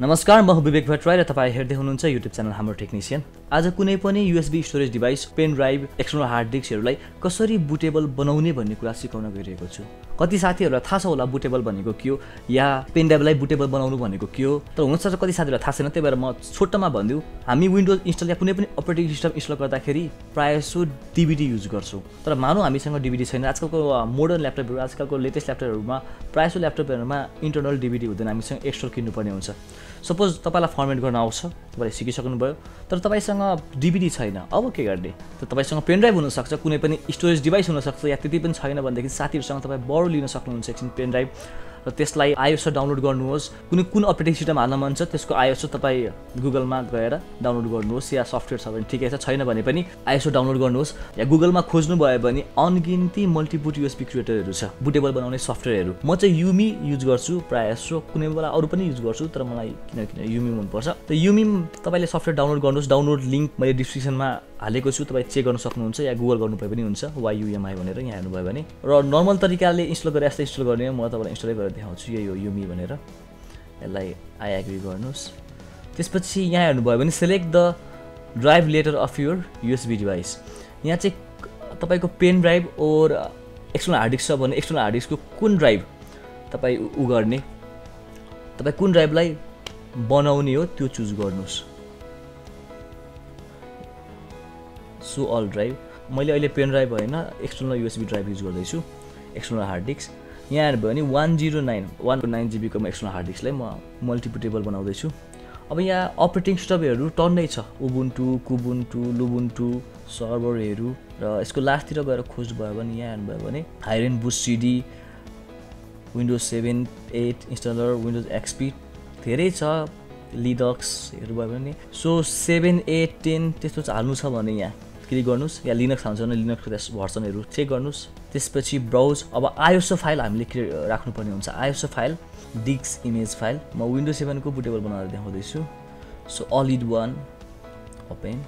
नमस्कार म विवेक भट्टराई र तपाईँ हेर्दै हुनुहुन्छ युट्युब च्यानल हाम्रो टेक्निसियन। आज कुनै पनि USB storage device pen drive external hard डिस्कहरूलाई कसरी बुटेबल बनाउने भन्ने कुरा सिकाउन गइरहेको छु। कति साथीहरूलाई थाहा छ होला बुटेबल भनेको के हो? या पेन ड्राइभलाई बुटेबल बनाउनु भनेको के हो? तर हुनसक्छ कति साथीहरूलाई थाहा छैन त्यही भएर म छोटोमा भनिदिउँ हामी विन्डोज इन्स्टल या कुनै पनि अपरेटिङ सिस्टम इन्स्टल गर्दाखेरि प्रायः सो डिभिडी युज गर्छौँ। तर मानौँ हामीसँग डिभिडी छैन। आजकलको मोडर्न ल्यापटपहरू आजकलको लेटेस्ट ल्यापटपहरूमा प्रायः सो ल्यापटपहरूमा इन्टरनल डिभिडी हुँदैन हामीसँग एक्स्ट्रा किन्नुपर्ने हुन्छ। सपोज तपाईँलाई फर्मेट गर्न आउँछ तपाईँले सिकिसक्नुभयो तर तपाईँसँग डिभिडी छैन अब के गर्ने? त तपाईँसँग पेनड्राइभ हुनसक्छ कुनै पनि स्टोरेज डिभाइस हुनसक्छ या त्यति पनि छैन भनेदेखि साथीहरूसँग तपाईँ बढो लिन सक्नुहुन्छ एकछिन पेनड्राइभ र त्यसलाई आइएसओ डाउनलोड गर्नुहोस्। कुनै कुन अपरेटिङ सिस्टम हाल्न मन छ त्यसको आइएसओ तपाईँ गुगलमा गएर डाउनलोड गर्नुहोस् या सफ्टवेयर छ भने ठिकै छ छैन भने पनि आइएसओ डाउनलोड गर्नुहोस्। या गुगलमा खोज्नुभयो भने अनगिन्ती मल्टिपुट युएसपी क्रिएटरहरू छ बुटेबल बनाउने सफ्टवेयरहरू। म चाहिँ युमी युज गर्छु प्रायः जस्तो कुनै बेला अरू पनि युज गर्छु तर मलाई किन किन युमी मनपर्छ त युमी तपाईँले सफ्टवेयर डाउनलोड गर्नुहोस्। डाउनलोड लिङ्क मैले डिस्क्रिप्सनमा हालेको छु तपाईँ चेक गर्न सक्नुहुन्छ या गुगल गर्नुभयो पनि हुन्छ वाइयुएमआई भनेर यहाँ हेर्नुभयो भने। र नर्मल तरिकाले इन्स्टल गरेर यस्तो इन्स्टल गर्ने म तपाईँलाई इन्स्टलै गरेर देखाउँछु हो युमी भनेर। यसलाई आई एग्री गर्नुहोस्। त्यसपछि यहाँ हेर्नुभयो भने select the drive letter of your USB device यहाँ चाहिँ तपाईँको pen drive or external hard disk छ भने एक्सटर्नल हार्ड डिस्कको कुन ड्राइभ तपाईँ उ गर्ने? तपाईँ कुन ड्राइभलाई बनाउने हो त्यो चुज गर्नुहोस्। सो अल ड्राइभ मैले अहिले पेन ड्राइभ होइन एक्सटर्नल युएसबी ड्राइभ युज गर्दैछु एक्सटर्नल हार्ड डिस्क यहाँ हेर्नु भयो भने one zero nine one nine जिबीको एक्सटर्नल हार्ड डिस्कलाई म मल्टिपुटेबल बनाउँदैछु। अब यहाँ अपरेटिङ सिस्टमहरू टन्नै छ Ubuntu Kubuntu Lubuntu सर्भरहरू र यसको लास्टतिर गएर खोज्नुभयो भने यहाँ हेर्नुभयो भने हाइरेन बुस CD Windows seven eight installer Windows XP धेरै छ लिडक्सहरू भयो भने। सो सेभेन एट टेन त्यस्तो हाल्नु छ भने यहाँ। क्लिक गर्नुहोस् या लिनक्स हाल्छ भने लिनक्सको त्यस भर्सनहरू चेक गर्नुहोस्। त्यसपछि ब्राउज अब आइएसओ फाइल हामीले के राख्नुपर्ने हुन्छ। आइएसओ फाइल डिक्स इमेज फाइल। म विन्डो सेभेनको बुटेबल बनाएर देखाउँदैछु। So all end one open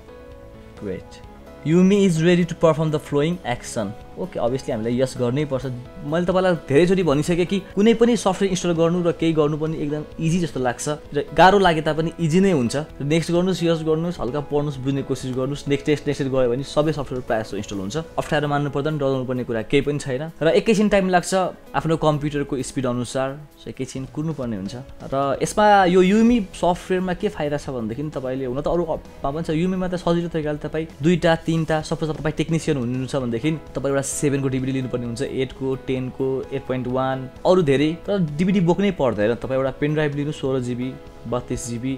great YUMI is ready to perform the following action okay obviously हामीलाई यस गर्नै पर्छ। मैले तपाईँलाई धेरैचोटि भनिसकेँ कि कुनै पनि सफ्टवेयर इन्स्टल गर्नु र केही गर्नु पनि एकदम इजी जस्तो लाग्छ र गाह्रो लागे तापनि इजी नै हुन्छ। नेक्स्ट गर्नुहोस् यस गर्नुहोस् हल्का पढ्नुहोस् बुझ्ने कोसिस गर्नुहोस् नेक्स्ट टेस्ट नेक्स्ट गयो भने सबै सफ्टवेयर प्रायः जस्तो इन्स्टल हुन्छ। अप्ठ्यारो मान्नु पर्दैन डराउनु पर्ने कुरा केही पनि छैन। र एकैछिन टाइम लाग्छ आफ्नो कम्प्युटरको स्पिड अनुसार एकैछिन कुर्नुपर्ने हुन्छ। र यसमा यो युमी सफ्टवेयरमा के फाइदा छ भनेदेखि तपाईँले हुन त अरूमा पनि छ। युमीमा त सजिलो तरिकाले तपाईँ दुईवटा तिनवटा सपोज तपाईँ टेक्निसियन हुनुहुन्छ भनेदेखि तपाईँ एउटा सेभेनको डिभिडी लिनुपर्ने हुन्छ एटको टेनको एट पोइन्ट वान अरू धेरै। तर डिभिडी बोक्नै पर्दैन। तपाईँ एउटा पेन ड्राइभ लिनु सोह्र जिबी बत्तिस जिबी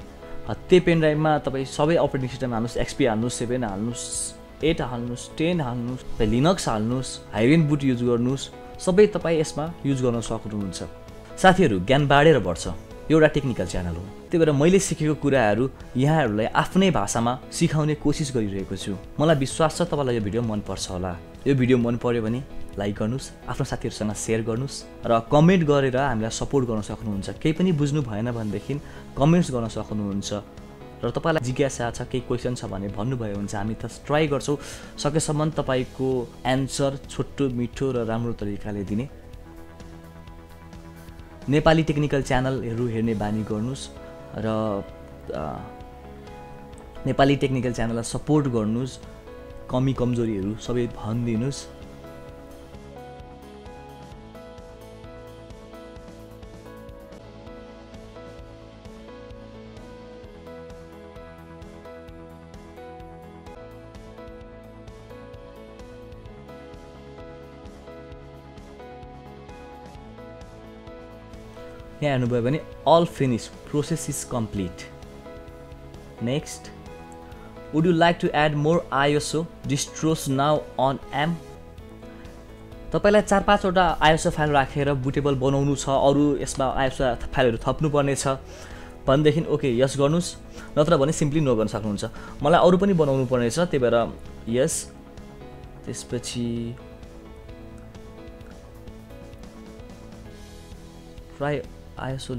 त्यही पेन ड्राइभमा तपाईँ सबै अपरेटिङ सिस्टम हाल्नुहोस् एक्सपी हाल्नुहोस् सेभेन हाल्नुहोस् एट हाल्नुहोस् टेन हाल्नुहोस् तपाईँ लिनक्स हाल्नुहोस् हाइरेन बुट युज गर्नुहोस् सबै तपाईँ यसमा युज गर्न सक्नुहुन्छ। साथीहरू ज्ञान बाँडेर बढ्छ। एउटा टेक्निकल च्यानल हो। त्यही भएर मैले सिकेको कुराहरू यहाँहरूलाई आफ्नै भाषामा सिकाउने कोसिस गरिरहेको छु। मलाई विश्वास छ तपाईँलाई यो भिडियो मनपर्छ होला। यो भिडियो मन पऱ्यो भने लाइक गर्नुहोस् आफ्नो साथीहरूसँग सेयर गर्नुहोस् र कमेन्ट गरेर हामीलाई सपोर्ट गर्न सक्नुहुन्छ। केही पनि बुझ्नु भएन भनेदेखि कमेन्ट्स गर्न सक्नुहुन्छ। र तपाईँलाई जिज्ञासा छ केही क्वेसन छ भने भन्नुभयो भने चाहिँ हामी त ट्राई गर्छौँ। सकेसम्म तपाईँको एन्सर छोटो मिठो र राम्रो तरिकाले दिने। नेपाली टेक्निकल च्यानलहरू हेर्ने बानी गर्नुहोस्। र नेपाली टेक्निकल च्यानललाई सपोर्ट गर्नुहोस् कमी कमजोरीहरू सबै भनिदिनुहोस् यहाँ हेर्नुभयो भने all finish process is complete next would you like to add more ISO distros now on am तपाईँलाई चार पाँचवटा आइएसओ फाइल राखेर बुटेबल बनाउनु छ अरू यसमा आइएसओ फाइलहरू थप्नुपर्ने छ भनेदेखि ओके यस गर्नुहोस्। नत्र भने सिम्पली नो गर्न सक्नुहुन्छ। मलाई अरू पनि बनाउनु पर्ने छ त्यही भएर यस त्यसपछि ट्राई आइएसओ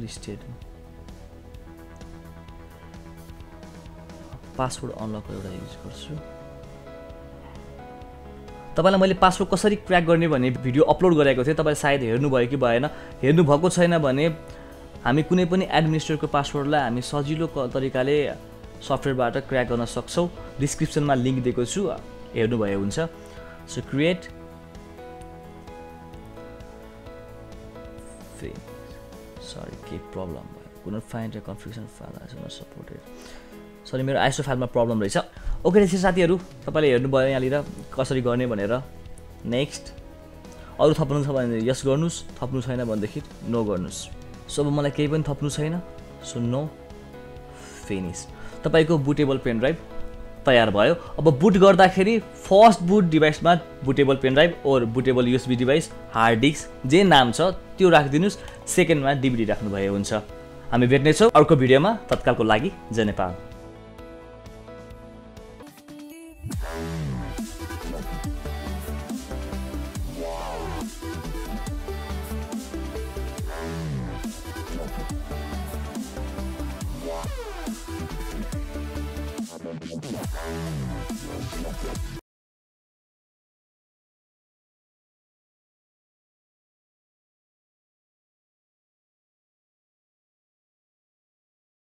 पासवर्ड अनलक एउटा युज गर्छु। तपाईँलाई मैले पासवर्ड कसरी क्र्याक गर्ने भन्ने भिडियो अपलोड गरेको थिएँ। तपाईँले सायद हेर्नुभयो कि भएन। हेर्नुभएको छैन भने हामी कुनै पनि एडमिनिस्ट्रेटरको पासवर्डलाई हामी सजिलो तरिकाले सफ्टवेयरबाट क्र्याक गर्न सक्छौँ। डिस्क्रिप्सनमा लिङ्क दिएको छु। हेर्नुभयो हुन्छ। सो क्रिएट सरी के प्रब्लम भयो। कुन find confusion file supported. Sorry मेरो आइसो फाइलमा प्रब्लम रहेछ। ओके रहेछ साथीहरू तपाईँले हेर्नुभयो यहाँनिर कसरी गर्ने भनेर। नेक्स्ट अरू थप्नु छ भने यस गर्नुहोस् थप्नु छैन भनेदेखि नो गर्नुहोस्। सो अब मलाई केही पनि थप्नु छैन। सो नो फिनिस तपाईँको बुटेबल पेन ड्राइभ तयार भयो। अब बुट गर्दाखेरि first boot डिभाइसमा bootable pen drive or bootable USB device hard disk जे नाम छ त्यो राखिदिनुहोस्। सेकेन्डमा डिभिडी राख्नुभयो हुन्छ। हामी भेट्नेछौँ अर्को भिडियोमा। तत्कालको लागि जय नेपाल।